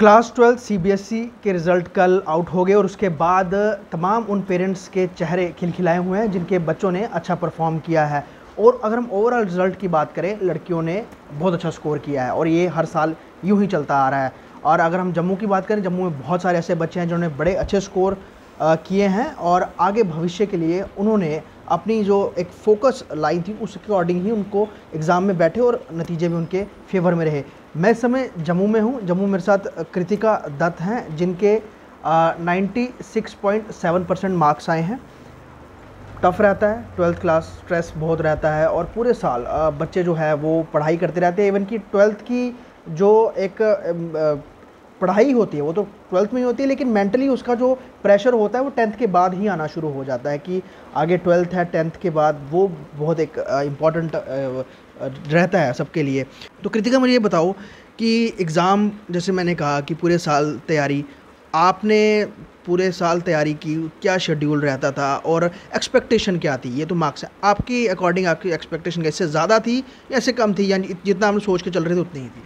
Class twelfth CBSE के result कल out हो गए और उसके बाद तमाम उन पेरेंट्स के चेहरे खिलखिलाए हुए हैं जिनके बच्चों ने अच्छा परफॉर्म किया है। और अगर हम ओवरऑल रिज़ल्ट की बात करें, लड़कियों ने बहुत अच्छा स्कोर किया है और ये हर साल यूँ ही चलता आ रहा है। और अगर हम जम्मू की बात करें, जम्मू में बहुत सारे ऐसे बच्चे हैं जिन्होंने बड़े अच्छे स्कोर किए हैं और आगे भविष्य के लिए उन्होंने अपनी जो एक फोकस लाइन थी, उसके अकॉर्डिंग ही उनको एग्ज़ाम में बैठे और नतीजे भी उनके फेवर में रहे। मैं इस समय जम्मू में हूँ। जम्मू मेरे साथ कृतिका दत्त हैं, जिनके ninety six point seven percent marks आए हैं। टफ़ रहता है ट्वेल्थ क्लास स्ट्रेस बहुत रहता है और पूरे साल बच्चे जो है वो पढ़ाई करते रहते हैं। इवन कि ट्वेल्थ की जो एक पढ़ाई होती है, वो तो ट्वेल्थ में ही होती है, लेकिन मेंटली उसका जो प्रेशर होता है वो टेंथ के बाद ही आना शुरू हो जाता है कि आगे ट्वेल्थ है टेंथ के बाद वो बहुत एक इंपॉर्टेंट रहता है सबके लिए। तो कृतिका, मुझे ये बताओ कि एग्ज़ाम जैसे मैंने कहा कि पूरे साल तैयारी, आपने पूरे साल तैयारी की, क्या शेड्यूल रहता था और एक्सपेक्टेशन क्या थी? ये तो मार्क्स है। आपकी अकॉर्डिंग आपकी एक्सपेक्टेशन कैसे ज़्यादा थी या ऐसे कम थी? यानी जितना हम सोच के चल रहे थे, उतनी ही थी।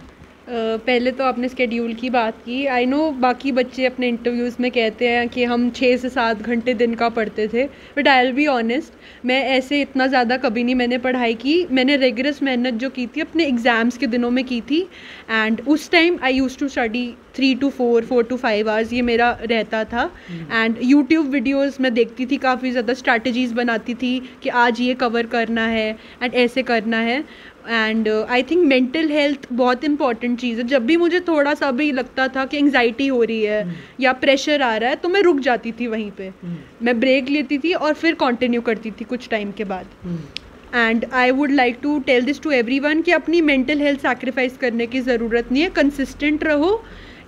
पहले तो आपने स्केड्यूल की बात की। आई नो बाकी बच्चे अपने इंटरव्यूज़ में कहते हैं कि हम छः से सात घंटे दिन का पढ़ते थे but I will be honest मैं ऐसे इतना ज़्यादा कभी नहीं मैंने पढ़ाई की। मैंने रेगुलस मेहनत जो की थी, अपने एग्ज़ाम्स के दिनों में की थी एंड उस time I use to study three two four four two five hours ये मेरा रहता था। एंड यूट्यूब वीडियोज़ मैं देखती थी काफ़ी ज़्यादा स्ट्रैटेजीज़ बनाती थी कि आज ये कवर करना है एंड ऐसे करना है। And I think mental health बहुत इंपॉर्टेंट चीज़ है। जब भी मुझे थोड़ा सा भी लगता था कि एंगजाइटी हो रही है mm. या प्रेशर आ रहा है तो मैं रुक जाती थी वहीं पे। mm. मैं ब्रेक लेती थी और फिर कंटिन्यू करती थी कुछ टाइम के बाद। And I would like to tell this to everyone कि अपनी मेंटल हेल्थ सेक्रीफाइस करने की ज़रूरत नहीं है। कंसिस्टेंट रहो।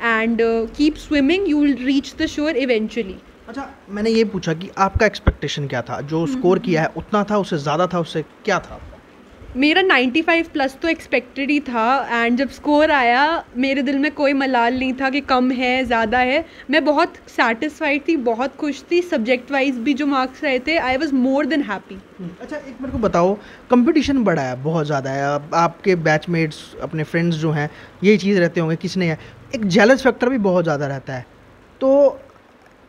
And keep swimming you will reach the shore eventually अच्छा मैंने ये पूछा कि आपका एक्सपेक्टेशन क्या था? जो स्कोर mm-hmm. किया है उतना था उससे ज़्यादा था उससे क्या था मेरा 95 प्लस तो एक्सपेक्टेड ही था एंड जब स्कोर आया मेरे दिल में कोई मलाल नहीं था कि कम है ज़्यादा है। मैं बहुत सेटिस्फाइड थी बहुत खुश थी सब्जेक्ट वाइज भी जो मार्क्स रहे थे I was more than happy अच्छा एक मेरे को बताओ कंपटीशन बड़ा है बहुत ज़्यादा है। आपके बैचमेट्स अपने फ्रेंड्स जो हैं यही चीज़ रहते होंगे किसने है? एक जेलस फैक्टर भी बहुत ज़्यादा रहता है। तो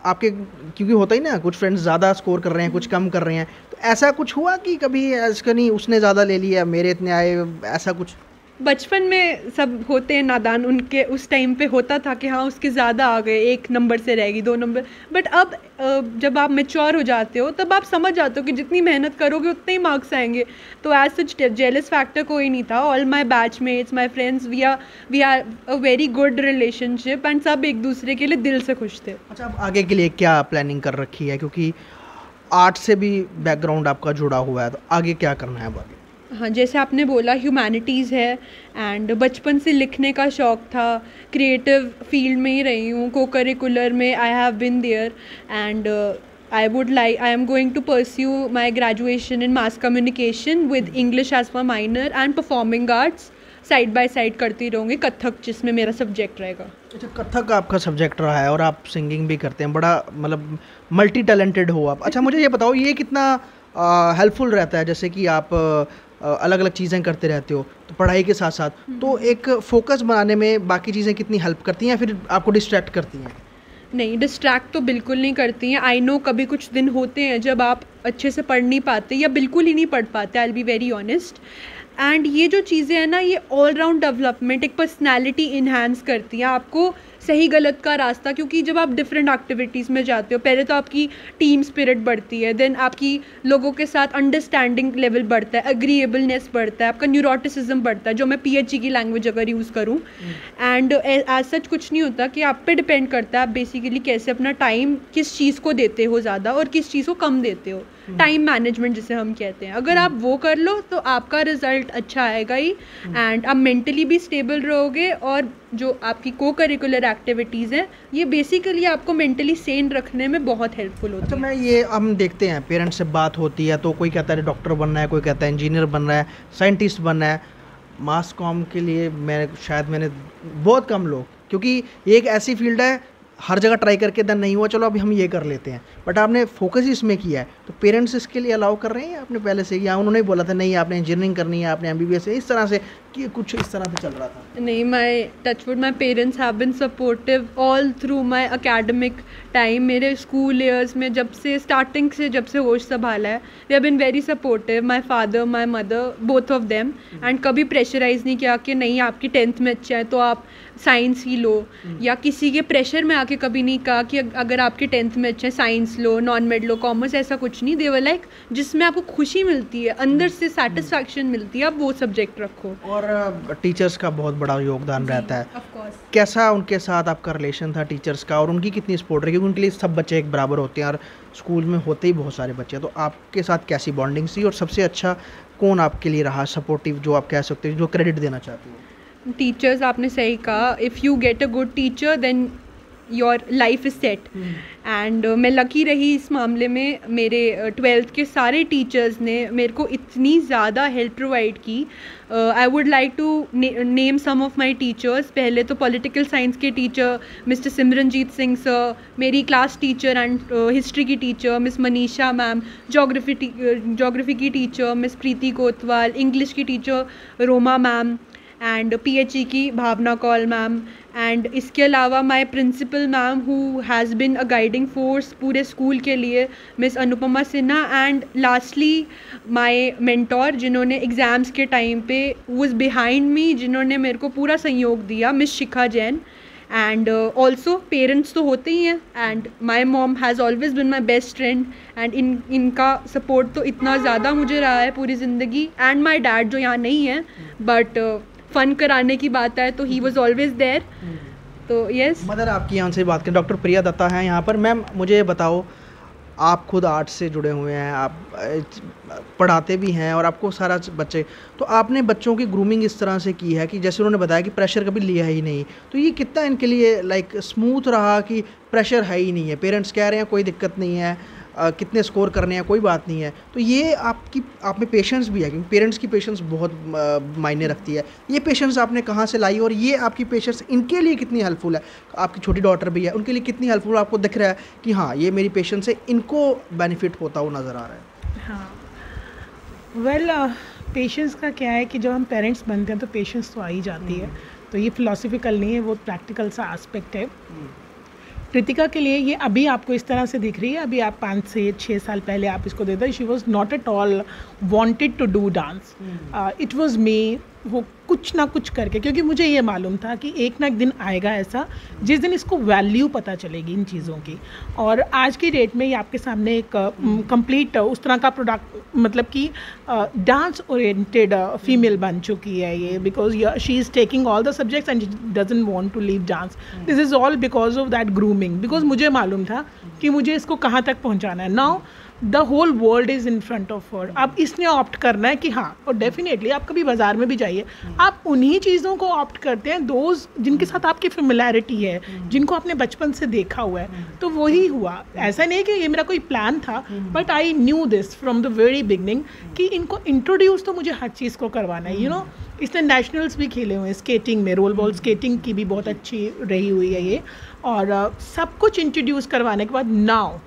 आपके, क्योंकि होता ही ना, कुछ फ्रेंड्स ज़्यादा स्कोर कर रहे हैं, कुछ कम कर रहे हैं। तो ऐसा कुछ हुआ कि कभी, ऐसा नहीं, उसने ज़्यादा ले लिया, मेरे इतने आए, ऐसा कुछ? बचपन में सब होते हैं नादान, उनके उस टाइम पे होता था कि हाँ उसके ज़्यादा आ गए, एक नंबर से रहेगी, दो नंबर बट अब जब आप मेच्योर हो जाते हो, तब आप समझ जाते हो कि जितनी मेहनत करोगे, उतने ही मार्क्स आएँगे। तो एज सच जेलस फैक्टर कोई नहीं था। All my batchmates my friends we are we are a very good relationship and सब एक दूसरे के लिए दिल से खुश थे। अच्छा अब आगे के लिए क्या प्लानिंग कर रखी है? क्योंकि आर्ट से भी बैकग्राउंड आपका जुड़ा हुआ है तो आगे क्या करना है अब आगे? हाँ जैसे आपने बोला ह्यूमैनिटीज़ है एंड बचपन से लिखने का शौक़ था क्रिएटिव फ़ील्ड में ही रही हूँ को करिकुलर में I have been there and I would like I am going to pursue my graduation in mass communication with English as my minor and performing arts side by side करती रहूँगी, कथक, जिसमें मेरा subject रहेगा। अच्छा कथक आपका subject रहा है और आप सिंगिंग भी करते हैं, बड़ा मतलब मल्टी टैलेंटेड हो आप। अच्छा मुझे ये बताओ, ये कितना हेल्पफुल रहता है? जैसे कि आप अलग अलग चीज़ें करते रहते हो तो पढ़ाई के साथ साथ हम्म। तो एक फोकस बनाने में बाकी चीज़ें कितनी हेल्प करती हैं या फिर आपको डिस्ट्रैक्ट करती हैं? नहीं डिस्ट्रैक्ट तो बिल्कुल नहीं करती हैं। आई नो कभी कुछ दिन होते हैं जब आप अच्छे से पढ़ नहीं पाते या बिल्कुल ही नहीं पढ़ पाते I be very honest and ये जो चीज़ें हैं ना ये ऑल राउंड डेवलपमेंट एक पर्सनैलिटी इन्हांस करती हैं। आपको सही गलत का रास्ता क्योंकि जब आप डिफरेंट एक्टिविटीज़ में जाते हो पहले तो आपकी टीम स्पिरिट बढ़ती है देन आपकी लोगों के साथ अंडरस्टैंडिंग लेवल बढ़ता है अग्रीएबलनेस बढ़ता है आपका न्यूरोटिसिज्म बढ़ता है जो मैं पी की लैंग्वेज अगर यूज़ करूँ। एंड एज सच कुछ नहीं होता कि आप पे डिपेंड करता है आप बेसिकली कैसे अपना टाइम किस चीज़ को देते हो ज़्यादा और किस चीज़ को कम देते हो। टाइम मैनेजमेंट जिसे हम कहते हैं। अगर आप वो कर लो तो आपका रिज़ल्ट अच्छा आएगा ही। एंड आप मेंटली भी स्टेबल रहोगे और जो आपकी को करिकुलर एक्टिविटीज़ हैं ये बेसिकली आपको मेंटली सेन रखने में बहुत हेल्पफुल होती तो मैं ये हम देखते हैं पेरेंट्स से बात होती है तो कोई कहता है डॉक्टर बन रहा है कोई कहता है इंजीनियर बन रहा है साइंटिस्ट बन रहा है। मास कॉम के लिए मैं शायद मैंने बहुत कम लोग क्योंकि एक ऐसी फ़ील्ड है हर जगह ट्राई करके देन नहीं हुआ, चलो अभी हम ये कर लेते हैं। बट आपने फोकस ही इसमें किया है तो पेरेंट्स इसके लिए अलाउ कर रहे हैं आपने पहले से या उन्होंने बोला था, नहीं, आपने इंजीनियरिंग करनी है, आपने एम बी इस तरह से कि कुछ इस तरह से चल रहा था? नहीं my touchwood my parents have been supportive all through my academic time मेरे स्कूल ईयर्स में जब से स्टार्टिंग से जब से होश संभाला है they have been very supportive my father my mother both of them and कभी प्रेशराइज नहीं किया कि नहीं, आपकी टेंथ में अच्छा है तो आप साइंस ही लो या किसी के प्रेशर में आके कभी नहीं कहा कि अगर आपके टेंथ में अच्छा साइंस लो नॉन मेड लो कॉमर्स ऐसा कुछ नहीं देवर लाइक जिसमें आपको खुशी मिलती है अंदर से सेटिस्फैक्शन मिलती है आप वो सब्जेक्ट रखो। और टीचर्स का बहुत बड़ा योगदान रहता है। कैसा उनके साथ आपका रिलेशन था टीचर्स का और उनकी कितनी सपोर्ट रही? क्योंकि उनके लिए सब बच्चे एक बराबर होते हैं और स्कूल में होते ही बहुत सारे बच्चे तो आपके साथ कैसी बॉन्डिंग थी और सबसे अच्छा कौन आपके लिए रहा सपोर्टिव जो आप कह सकते हैं जो क्रेडिट देना चाहती हैं? टीचर्स आपने सही कहा if you get a good teacher then your life is set and मैं लकी रही इस मामले में मेरे ट्वेल्थ uh, के सारे टीचर्स ने मेरे को इतनी ज़्यादा हेल्प प्रोवाइड की। I would like to name some of my teachers पहले तो पॉलिटिकल साइंस के teacher mister Simranjit Singh sir मेरी क्लास टीचर एंड हिस्ट्री की teacher miss Manisha ma'am geography geography की teacher miss Preeti Kotwal English की teacher Roma ma'am and PHE की Bhavna Kaul ma'am. And इसके अलावा my principal ma'am who has been a guiding force पूरे school के लिए miss Anupama Sinha and lastly my mentor जिन्होंने exams के टाइम पे वॉज़ बिहाइंड मी जिन्होंने मेरे को पूरा सहयोग दिया miss Shikha Jain and also parents तो होते ही हैं. And my mom has always been my best friend and इन, इनका सपोर्ट तो इतना ज़्यादा मुझे रहा है पूरी ज़िंदगी. एंड माई डैड जो यहाँ नहीं है बट फन कराने की बात है तो ही वॉज़ ऑलवेज देयर तो यस मदर आपकी यहाँ से बात करें डॉक्टर प्रिया दत्ता हैं यहाँ पर। मैम मुझे बताओ आप खुद आर्ट से जुड़े हुए हैं आप पढ़ाते भी हैं और आपको सारा बच्चे तो आपने बच्चों की ग्रूमिंग इस तरह से की है कि जैसे उन्होंने बताया कि प्रेशर कभी लिया ही नहीं। तो ये कितना इनके लिए लाइक स्मूथ रहा कि प्रेशर है ही नहीं है? पेरेंट्स कह रहे हैं कोई दिक्कत नहीं है। कितने स्कोर करने हैं कोई बात नहीं है। तो ये आपकी आप में पेशेंस भी है क्योंकि पेरेंट्स की पेशेंस बहुत मायने रखती है। ये पेशेंस आपने कहाँ से लाई और ये आपकी पेशेंस इनके लिए कितनी हेल्पफुल है? आपकी छोटी डॉटर भी है उनके लिए कितनी हेल्पफुल आपको दिख रहा है कि हाँ ये मेरी पेशेंस है इनको बेनिफिट होता हुआ नज़र आ रहा है? हाँ। वेल पेशेंस का क्या है कि जब हम पेरेंट्स बनते हैं तो पेशेंस तो आ ही जाती है। हम्म। तो ये फिलोसफिकल नहीं है वो प्रैक्टिकल सा एस्पेक्ट है। हम्म। कृतिका के लिए ये अभी आपको इस तरह से दिख रही है अभी आप पाँच से छः साल पहले आप इसको देते she was not at all wanted to do dance it was me वो कुछ ना कुछ करके, क्योंकि मुझे ये मालूम था कि एक ना एक दिन आएगा ऐसा, जिस दिन इसको वैल्यू पता चलेगी इन चीज़ों की। और आज की डेट में ये आपके सामने एक कंप्लीट उस तरह का प्रोडक्ट मतलब कि डांस ओरिएंटेड फीमेल बन चुकी है ये because she is taking all the subjects and doesn't want to leave dance this is all because of that grooming because मुझे मालूम था कि मुझे इसको कहाँ तक पहुँचाना है। Now the whole world is in front of word अब इसने ऑप्ट करना है कि हाँ और डेफिनेटली आप कभी बाज़ार में भी जाइए आप उन्हीं चीज़ों को ऑप्ट करते हैं दोज जिनके साथ आपकी फेमिलैरिटी है जिनको आपने बचपन से देखा हुआ है। तो वही हुआ। ऐसा नहीं कि ये मेरा कोई प्लान था but I knew this from the very beginning कि इनको इंट्रोड्यूस तो मुझे हर चीज़ को करवाना है यू नो इसने नेशनल्स भी खेले हुए हैं स्केटिंग में रोल बॉल स्केटिंग की भी बहुत अच्छी रही हुई है ये। और uh, सब कुछ इंट्रोड्यूस करवाने के बाद now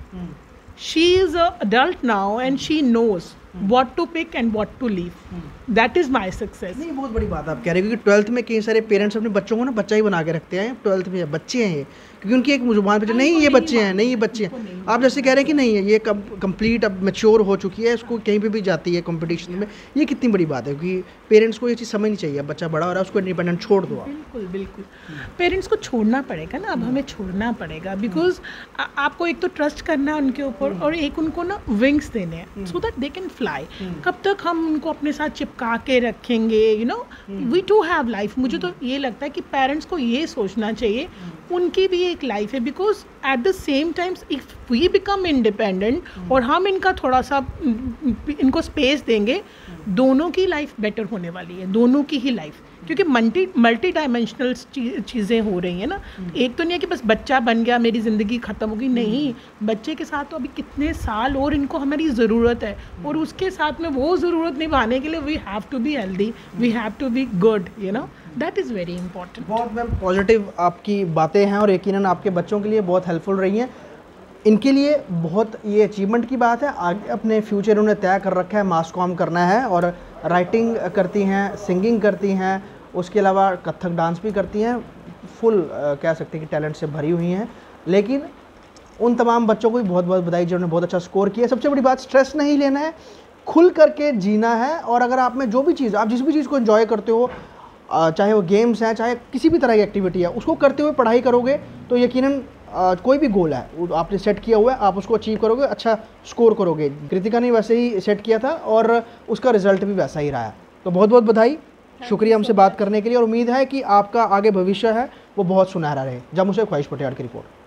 she is an adult now and she knows what to pick and what to leave. That is my success नहीं, बहुत बड़ी बात आप कह रहे हैं, क्योंकि ट्वेल्थ में कई सारे पेरेंट्स अपने बच्चों को ना बच्चा ही बना के रखते हैं। ट्वेल्थ में बच्चे हैं ये। क्योंकि उनकी एक ज़ुबान पे नहीं ये बच्चे हैं नहीं ये बच्चे हैं। आप जैसे कह रहे हैं कि नहीं है ये कंप्लीट अब मेच्योर हो चुकी है इसको कहीं पे भी जाती है कंपटीशन में ये कितनी बड़ी बात है क्योंकि पेरेंट्स को ये चीज़ समझनी चाहिए बच्चा बड़ा हो रहा है उसको इंडिपेंडेंट छोड़ दो बिल्कुल बिल्कुल। पेरेंट्स को छोड़ना पड़ेगा ना अब हमें छोड़ना पड़ेगा बिकॉज़ आपको एक तो ट्रस्ट करना है उनके ऊपर और एक उनको ना विंग्स देने हैं so that they can fly कब तक हम उनको अपने साथ चिपका के रखेंगे you know we too have life मुझे तो ये लगता है कि पेरेंट्स को ये सोचना चाहिए उनकी भी एक लाइफ है because at the same times if we become independent और हम इनका थोड़ा सा, इनको स्पेस देंगे दोनों की लाइफ बेटर होने वाली है दोनों की ही लाइफ क्योंकि मल्टी मल्टी डायमेंशनल चीज़ें हो रही हैं ना। एक तो नहीं है कि बस बच्चा बन गया मेरी ज़िंदगी ख़त्म हो गई नहीं। बच्चे के साथ तो अभी कितने साल और इनको हमारी ज़रूरत है। और उसके साथ में वो ज़रूरत निभाने के लिए we have to be healthy we have to be good you know that is very important बहुत मैम पॉजिटिव आपकी बातें हैं और यकीन आपके बच्चों के लिए बहुत हेल्पफुल रही हैं। इनके लिए बहुत ये अचीवमेंट की बात है। आगे अपने फ्यूचर उन्हें तय कर रखा है मास कॉम करना है और राइटिंग करती हैं सिंगिंग करती हैं, उसके अलावा कथक डांस भी करती हैं। फुल कह सकते हैं कि टैलेंट से भरी हुई हैं। लेकिन उन तमाम बच्चों को भी बहुत बहुत बधाई, जिन्होंने बहुत अच्छा स्कोर किया। सबसे बड़ी बात स्ट्रेस नहीं लेना है। खुल करके जीना है और अगर आप में जो भी चीज़, आप जिस भी चीज़ को इन्जॉय करते हो चाहे वो गेम्स हैं, चाहे किसी भी तरह की एक्टिविटी है, उसको करते हुए पढ़ाई करोगे तो यकीनन कोई भी गोल है वो आपने सेट किया हुआ है आप उसको अचीव करोगे अच्छा स्कोर करोगे। कृतिका ने वैसे ही सेट किया था और उसका रिज़ल्ट भी वैसा ही रहा है। तो बहुत बहुत बधाई शुक्रिया हमसे बात करने के लिए और उम्मीद है कि आपका आगे भविष्य है वो बहुत सुनहरा रहे। जब मुझे ख्वाहिश पटियाड़ की रिपोर्ट